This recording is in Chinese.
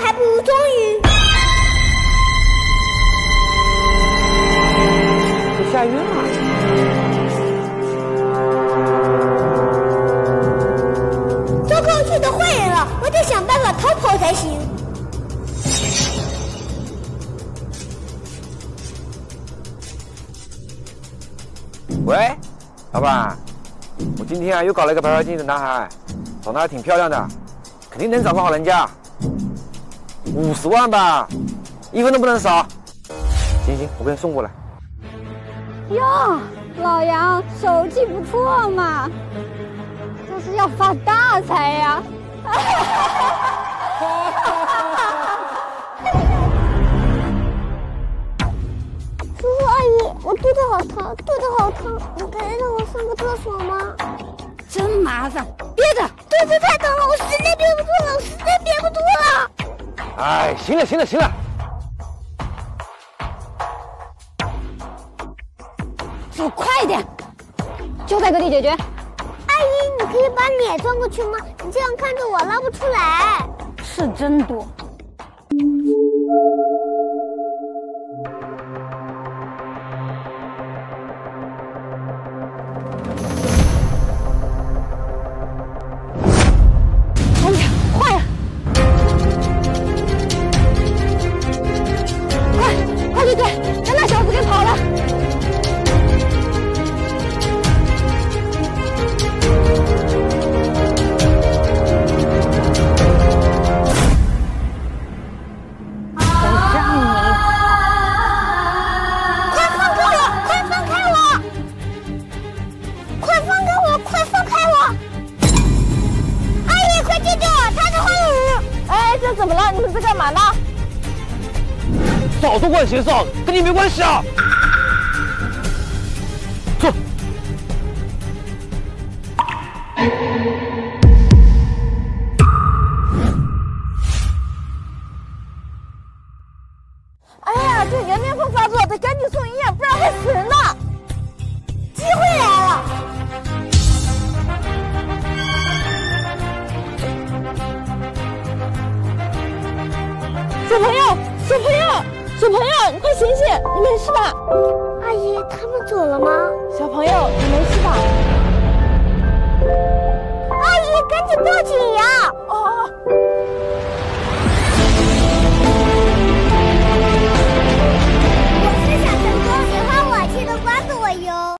还不如中雨。都吓晕了，周公去的坏人了，我得想办法逃跑才行。喂，老板，我今天啊又搞了一个白白净净的男孩，长得还挺漂亮的，肯定能找个好人家。五十万吧，一分都不能少。行行，我给你送过来。哟，老杨手气不错嘛，这是要发大财呀！叔叔阿姨，我肚子好疼，肚子好疼，你可以让我上个厕所吗？真麻烦，憋着。肚子太疼了，我实在哎，行了行了行了，走快一点，就在这里解决。阿姨，你可以把脸转过去吗？你这样看着我拉不出来。事真多。怎么了？你们在干嘛呢？早都管闲事，跟你没关系啊。坐。哎呀，这人面风发作，得赶紧小朋友，小朋友，小朋友，你快醒醒，你没事吧？阿姨，他们走了吗？小朋友，你没事吧？阿姨，赶紧报警呀！哦哦，